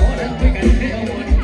What a big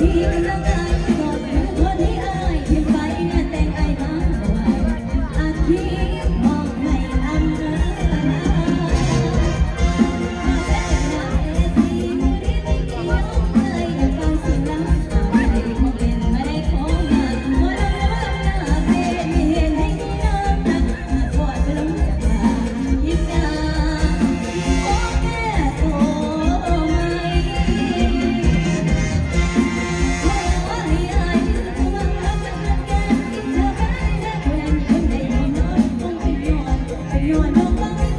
你。You're like,